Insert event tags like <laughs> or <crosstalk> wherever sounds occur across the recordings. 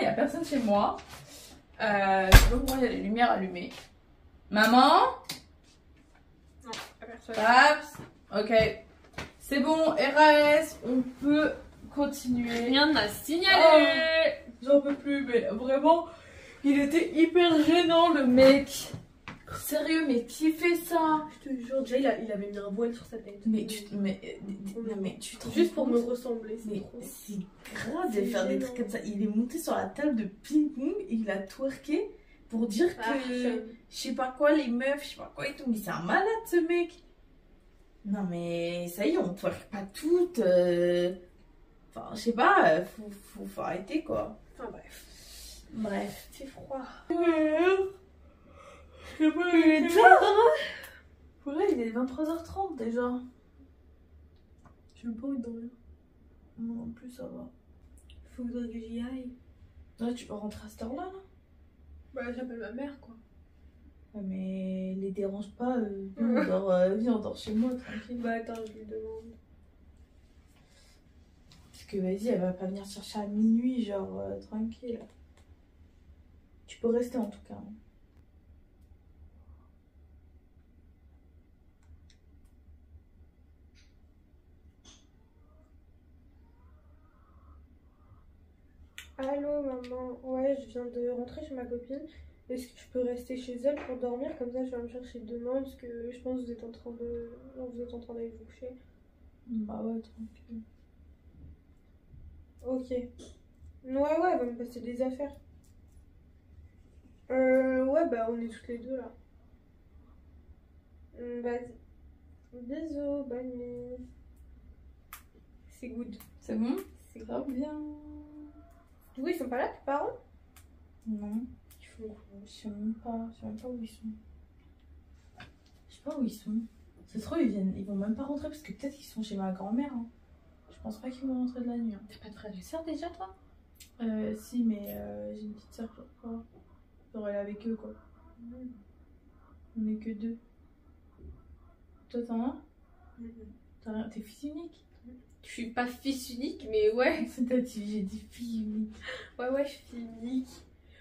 il n'y a personne chez moi. Euh, je sais pas pourquoi il y a les lumières allumées. Maman? Non, à personne. Paps? Ok. C'est bon, RAS, on peut continuer. Rien à signaler. J'en peux plus, mais vraiment, il était hyper gênant le mec. Sérieux, mais qui fait ça Je te jure, déjà il, a- il avait mis un voile sur sa tête. Mais tu, mais, euh, non, mais tu te Juste pour me ressembler, c'est trop. c'est grave de faire des trucs comme ça. Il est monté sur la table de ping-pong et il a twerké pour dire que Ah, je sais pas quoi, les meufs, je sais pas quoi et tout. Mais c'est un malade ce mec. Non mais ça y est, on twerk pas toutes. euh, Enfin, je sais pas, euh, faut, faut, faut arrêter quoi. Enfin bref. Bref. C'est froid. Il est tard, hein il est 23h30 déjà. J'ai même pas envie de dormir. Non plus, ça va. Faudrait que j'y aille. Là, tu peux rentrer à cette heure-là, là Bah j'appelle ma mère quoi. Ouais, mais les dérange pas. Euh, viens, <laughs> on dort, euh, viens, on dort chez moi, tranquille. Bah attends, je lui demande. Parce que vas-y, elle va pas venir chercher à minuit, genre, euh, tranquille. Tu peux rester en tout cas. hein. Allô maman, ouais je viens de rentrer chez ma copine. Est-ce que je peux rester chez elle pour dormir? Comme ça je vais me chercher demain parce que je pense que vous êtes en train de. vous êtes en train d'aller vous coucher. Bah ouais, tranquille. Ok. Ouais ouais, elle va me passer des affaires. Euh ouais bah on est toutes les deux là. Vas-y. Bisous, bonne nuit. C'est good. C'est bon? C'est Très bien. Du coup ils sont pas là tes parents? Non, Ils font quoi je sais même pas. Je sais même pas où ils sont. Je sais pas où ils sont. C'est trop, ils viennent. Ils vont même pas rentrer parce que peut-être qu'ils sont chez ma grand-mère. hein. Je pense pas qu'ils vont rentrer de la nuit. hein. T'as pas de frère et soeur déjà toi? Euh, si, mais euh, j'ai une petite soeur, je crois. Genre, elle est avec eux, quoi. On est que deux. Toi, t'en as T'as rien- T'es fils unique Je suis pas fils unique, mais ouais. <laughs> Dit, j'ai dit fille unique. Ouais, ouais, je suis unique.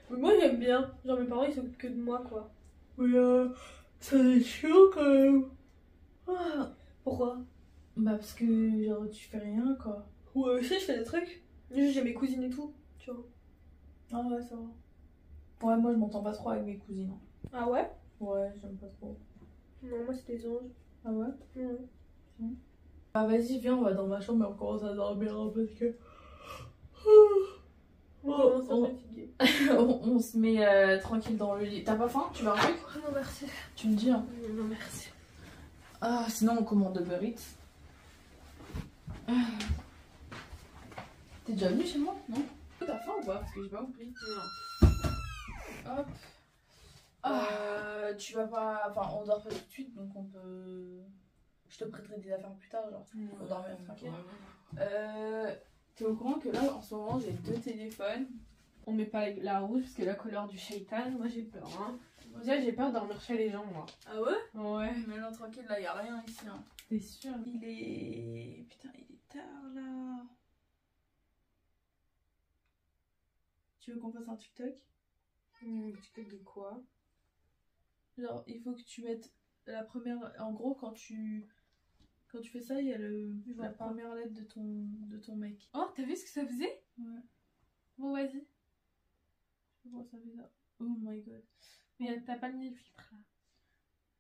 Mais moi, j'aime bien. Genre, mes parents, ils s'occupent que de moi, quoi. Mais euh, ça va être chiant quand même. Ah, pourquoi? Bah, parce que, genre, tu fais rien, quoi. Ouais, aussi, je fais des trucs. J'ai mes cousines et tout, tu vois. Ah ouais, ça va. Ouais, moi, je m'entends pas trop avec mes cousines. Ah ouais? Ouais, j'aime pas trop. Non, moi, c'est des anges. Ah ouais? Ouais. Bah, vas-y, viens, on va dans ma chambre et on commence à dormir, hein, parce que... On Oh, commence à oh. fatiguer. <laughs> on, on se met euh, tranquille dans le lit. T'as pas faim? Tu veux un truc Oh, non, merci. Tu me dis, hein. Non, merci. Ah, sinon on commande Uber Eats. Ah. T'es déjà venu chez moi? Non? T'as faim ou pas? Parce que j'ai pas compris. Non. Hop. Euh, tu vas pas. Enfin, on dort pas tout de suite donc on peut. Je te prêterai des affaires plus tard, genre. Pour dormir tranquille. Euh, T'es au courant que là en ce moment j'ai deux téléphones On met pas la rouge parce que la couleur du shaitan, moi j'ai peur. Hein. Déjà, j'ai peur de dormir chez les gens, moi. Ah ouais? Ouais. Mais non, tranquille, là y'a rien ici. Hein. T'es sûr? Il est. Putain, il est tard là. Tu veux qu'on fasse un TikTok? TikTok de quoi? Genre, il faut que tu mettes la première. En gros, quand tu. Quand tu fais ça, il y a le, la première lettre de ton, de ton mec. Oh, t'as vu ce que ça faisait? Ouais. Bon, vas-y. Je vois ça fait ça. Oh my god. Mais t'as pas mis le filtre là.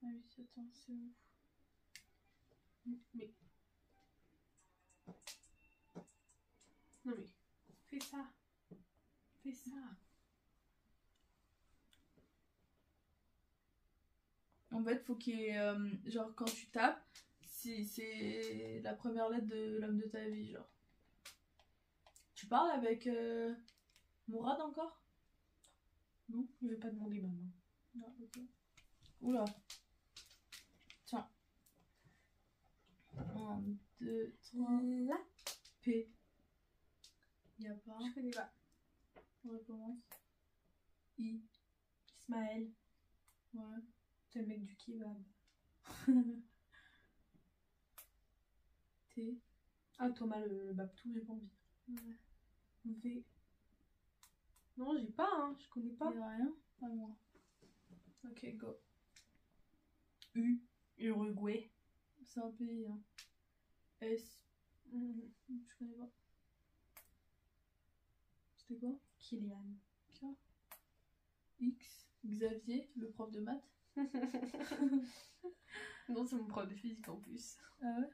Ah oui, attends, c'est où Mais. Non mais. Fais ça. Fais ça. En fait, faut qu'il y ait. euh, genre, quand tu tapes, c'est la première lettre de l'homme de ta vie, genre. Tu parles avec euh, Mourad encore? Non, je vais pas demander. Non, ok. Oula. Tiens. 1, 2, 3, Là P. Y'a pas. Je connais pas. On recommence. I. Ismaël, Ouais. c'est le mec du kebab. <laughs> T. Ah, Thomas le, le j'ai pas envie. V. Non, j'ai pas, hein, je connais pas. A rien Pas moi. Ok, go. U. Uruguay. C'est un pays. Hein. S. Mhm. Je connais pas. C'était quoi? Kylian. K. X. Xavier, le prof de maths. <laughs> <laughs> non, c'est mon prof de physique en plus. Ah ouais?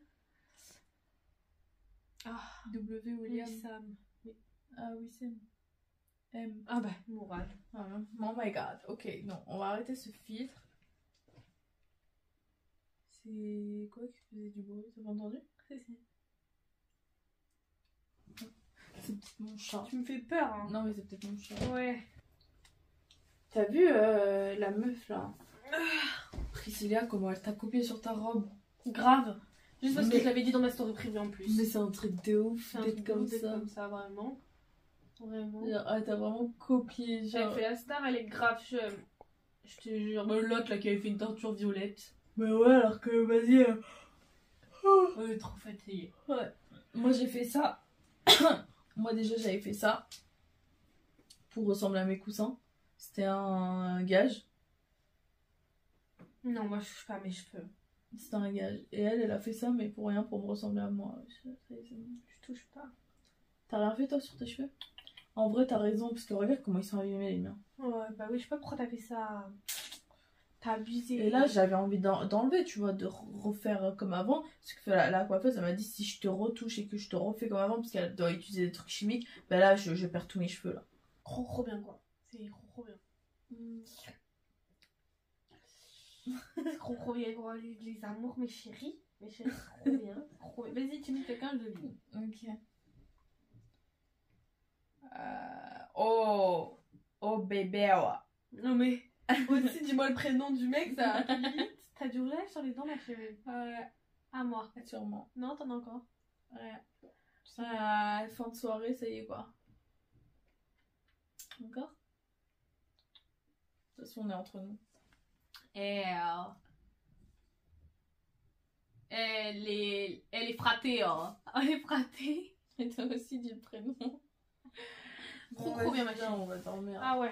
Ah, W. William. Sam. Ah oui, c'est M. Ah bah, moral. Ah, oh my god. Ok, non, on va arrêter ce filtre. C'est quoi qui faisait du bruit? T'as pas entendu? C'est peut-être mon chat. Tu me fais peur, hein. Non, mais c'est peut-être mon chat. Ouais. T'as vu euh, la meuf là? Priscilla, comment elle t'a copié sur ta robe? Grave. Juste parce Mais- que je l'avais dit dans ma story privée en plus. Mais c'est un truc de ouf d'être comme ça. comme ça, vraiment. Vraiment. Ah, t'as vraiment copié. J'avais Genre... fait la star, elle est grave chum. Je te jure. Mais L'autre là qui avait fait une teinture violette. Mais ouais, alors que vas-y. euh, Elle est trop fatiguée. Moi j'ai fait ça. <coughs> Moi déjà j'avais fait ça. Pour ressembler à mes coussins. C'était un gage. Non, moi je touche pas mes cheveux. C'était un gage. Et elle, elle a fait ça, mais pour rien, pour me ressembler à moi. Je- touche pas. T'as rien fait toi sur tes cheveux? En vrai, t'as raison, parce que regarde comment ils sont abîmés les miens. Ouais, bah oui, je sais pas pourquoi t'as fait ça. T'as abusé. Et là, j'avais envie d'en- d'enlever, tu vois, de re- refaire comme avant. Parce que la, la coiffeuse, elle m'a dit si je te retouche et que je te refais comme avant, parce qu'elle doit utiliser des trucs chimiques, ben là, je, je perds tous mes cheveux là. trop trop bien quoi. C'est trop trop bien. C'est trop trop bien. Les, les amours, mes chéris. Mes chéris, <laughs> trop bien. trop. Vas-y, tu me dis quelqu'un, je le lis. Ok. Euh, oh, oh bébé, ouais. Non mais. <laughs> Aussi, dis-moi le prénom du mec, ça vite. T'as du rouge sur les dents, ma chérie? Ouais, À moi. sûrement. Non, t'en as encore. Ouais. Euh, fin de soirée, ça y est quoi. Encore? De toute façon, on est entre nous. Elle. Elle est. Elle est frattée, hein. <laughs> Elle est frattée. Et t'as aussi dit le prénom. Trop, trop bien, ma chérie. On va dormir. Ah ouais.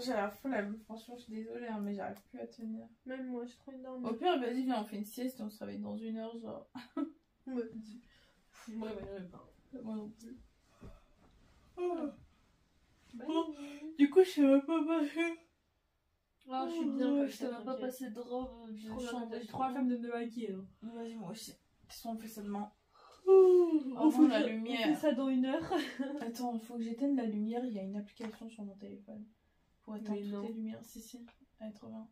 J'ai la flemme, franchement, je suis désolée, hein, mais j'arrive plus à tenir. Même moi, je trouve énorme. Au pire, vas-y, viens, on fait une sieste et on se réveille dans une heure, genre. <laughs> Ouais. Je me réveillerai pas. Moi non plus. Bye. Du coup, je sais même pas. Ah, je suis bien. Je sais même pas passer de robe, chambre. J'ai trop la flemme de me maquiller. hein. Vas-y, moi aussi. De toute façon, on fait ça demain. On Avant la lumière. On fait ça dans une heure. <laughs> Attends, il faut que j'éteigne la lumière. Il y a une application sur mon téléphone. Pour éteindre toutes les lumières. Si, si. Elle est trop bien.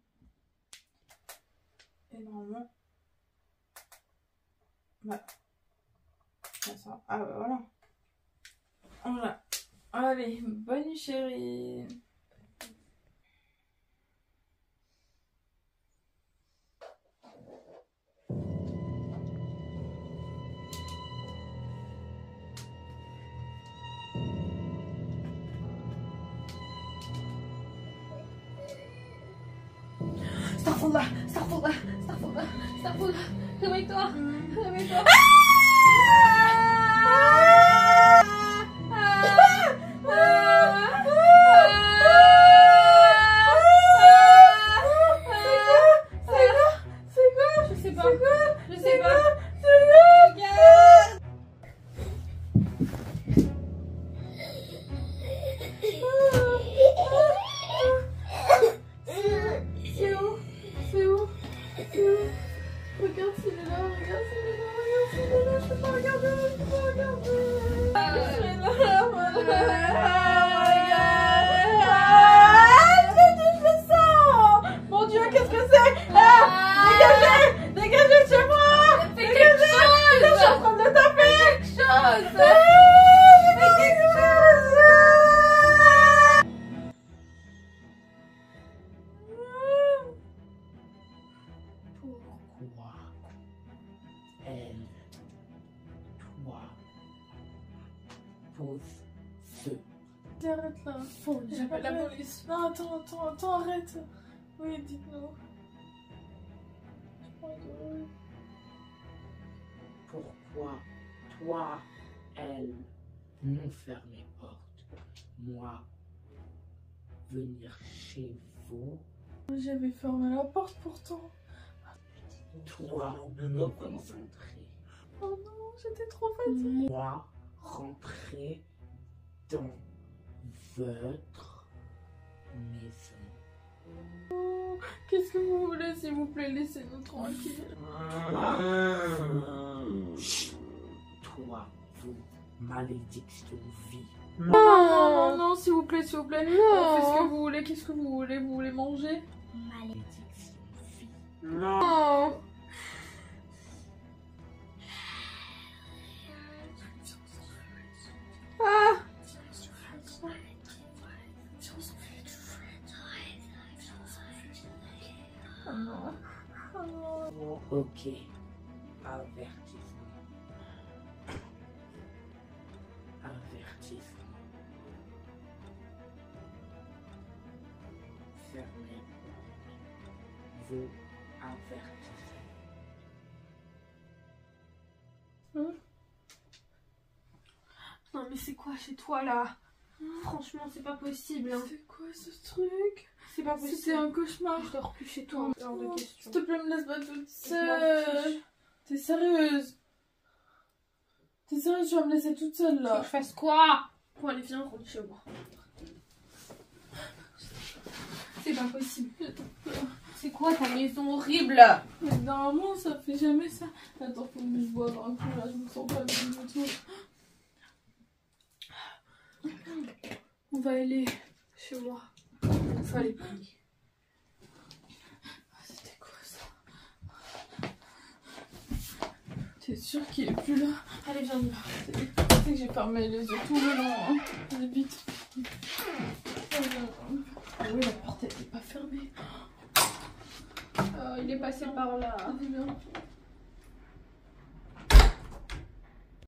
Et normalement. Bah. Ah, ça. Ah, bah voilà. Voilà. Allez, bonne nuit, chérie. Estağfurullah, estağfurullah, estağfurullah, estağfurullah. Gamay ko, gamay ko. Pourquoi elle, toi, pose ce Arrête là. J'appelle la police. Non, attends, attends, attends, arrête. Oui, dites-nous. Pourquoi toi, elle, non fermer porte, moi, venir chez vous, J'avais fermé la porte pourtant. toi, me concentrer, Oh non, j'étais trop fatiguée. moi, rentrer dans votre maison. Qu'est-ce que vous voulez, s'il vous plaît? Laissez-nous tranquilles. Toi, vous, malédiction vie. Non, non, non, s'il vous plaît, s'il vous plaît. Non. Qu'est-ce que vous voulez Qu'est-ce que vous voulez Vous voulez manger? Malédiction vie. Non. Ah Oh non. Oh non. Ok. Fermez. Vous avertissez. Non mais c'est quoi chez toi là? Franchement c'est pas possible. hein. C'est quoi ce truc? C'est pas possible. C'était un cauchemar. Je dors plus chez toi. Oh. S'il te plaît, me laisse pas toute seule. T'es sérieuse? T'es sérieuse Tu vas me laisser toute seule Faut que là je fasse quoi? Bon allez viens rentre chez moi. C'est pas possible. C'est quoi ta maison horrible? Mais normalement, ça fait jamais ça. Attends, faut que je boive un coup là, je me sens pas bien du tout. On va aller chez moi. On va aller prier. Ah, C'était quoi ça? T'es sûr qu'il est plus là? Allez viens va. Tu sais que j'ai fermé les yeux tout le long, hein. Les. Ah oui la porte elle est pas fermée. Oh, il est passé par là. Viens.